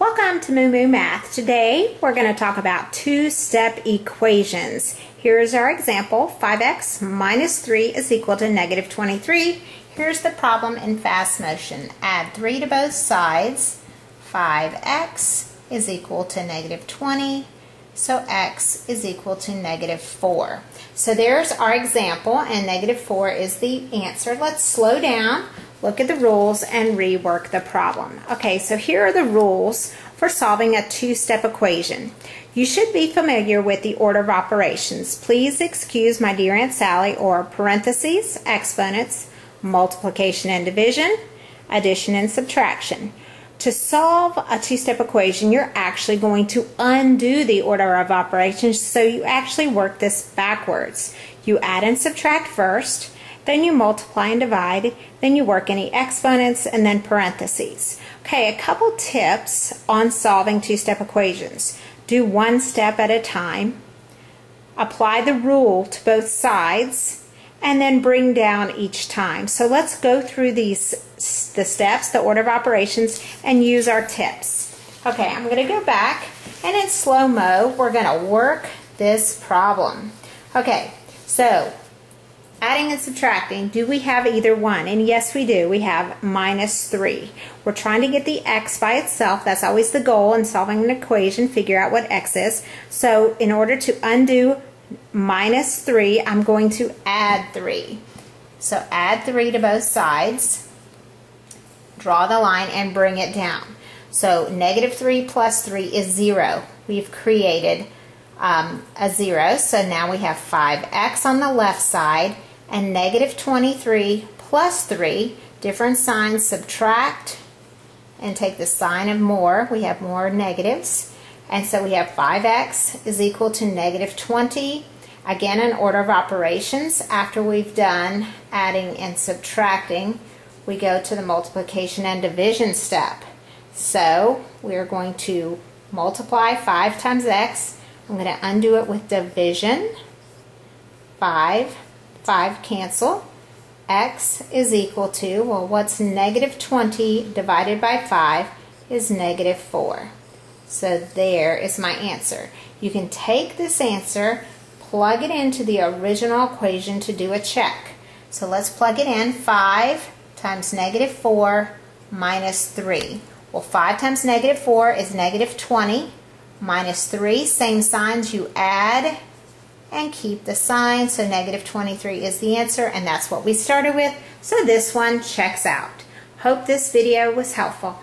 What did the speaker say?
Welcome to Moo Moo Math. Today we're going to talk about two-step equations. Here's our example. 5x minus 3 is equal to negative 23. Here's the problem in fast motion. Add 3 to both sides. 5x is equal to negative 20. So x is equal to negative 4. So there's our example and negative 4 is the answer. Let's slow down look at the rules, and rework the problem. Okay, so here are the rules for solving a two-step equation. You should be familiar with the order of operations. Please excuse my dear Aunt Sally or parentheses, exponents, multiplication and division, addition and subtraction. To solve a two-step equation, you're actually going to undo the order of operations, so you actually work this backwards. You add and subtract first, then you multiply and divide, then you work any exponents, and then parentheses. Okay, a couple tips on solving two-step equations. Do one step at a time, apply the rule to both sides, and then bring down each time. So let's go through these the steps, the order of operations, and use our tips. Okay, I'm going to go back, and in slow-mo, we're going to work this problem. Okay, so adding and subtracting, do we have either one? And yes, we do. We have minus 3. We're trying to get the x by itself. That's always the goal in solving an equation, figure out what x is. So in order to undo minus 3, I'm going to add 3. So add 3 to both sides, draw the line, and bring it down. So negative 3 plus 3 is 0. We've created um, a 0, so now we have 5x on the left side and negative 23 plus 3. Different signs subtract and take the sign of more. We have more negatives. And so we have 5x is equal to negative 20. Again, in order of operations, after we've done adding and subtracting, we go to the multiplication and division step. So we're going to multiply 5 times x. I'm going to undo it with division. 5 5 cancel. x is equal to, well, what's negative 20 divided by 5 is negative 4. So there is my answer. You can take this answer, plug it into the original equation to do a check. So let's plug it in. 5 times negative 4 minus 3. Well, 5 times negative 4 is negative 20 minus 3. Same signs, you add and keep the sign. So negative 23 is the answer, and that's what we started with. So this one checks out. Hope this video was helpful.